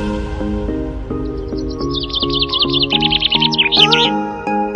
嗯嗯